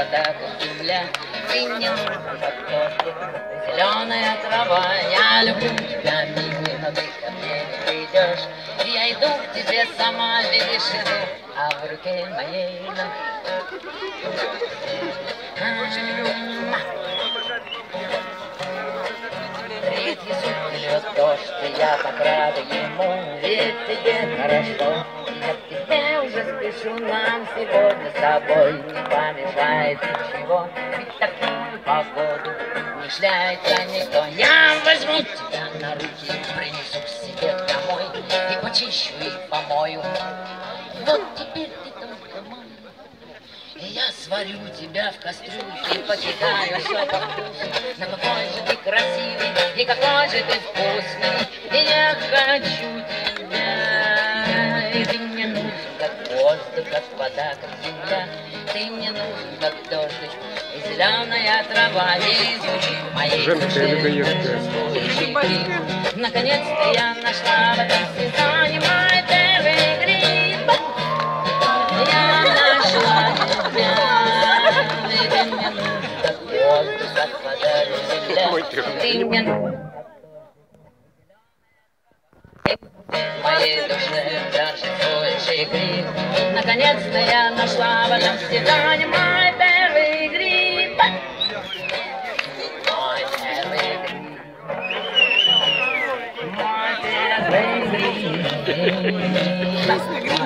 вода, как земля. Ты мне нужен, как воздух, зеленая трава. Я люблю тебя, милый, но ты ко мне не придешь. Я иду к тебе сама, видишь, иду, а в руке моей Третий льет дождь, и я так рада ему, ведь тебе хорошо. Я к тебе уже спешу, нам сегодня с тобой не помешает ничего, ведь такую погоду не шляется никто. Я возьму тебя на руки, принесу к себе домой, и почищу, и помою. Вот теперь ты только мой. И я сварю тебя в кастрюльке, покидаю все по вкусу. И какой же ты вкусный, я хочу тебя. И ты мне нужен, как воздух, как вода, как земля. Ты мне нужен, как дождь, и зеленая трава, и звучит в моей Женская душе. Наконец-то я нашла в этом сезоне Наконец-то я нашла в этом сезоне мой первый гриб. Мой первый гриб. Мой первый гриб.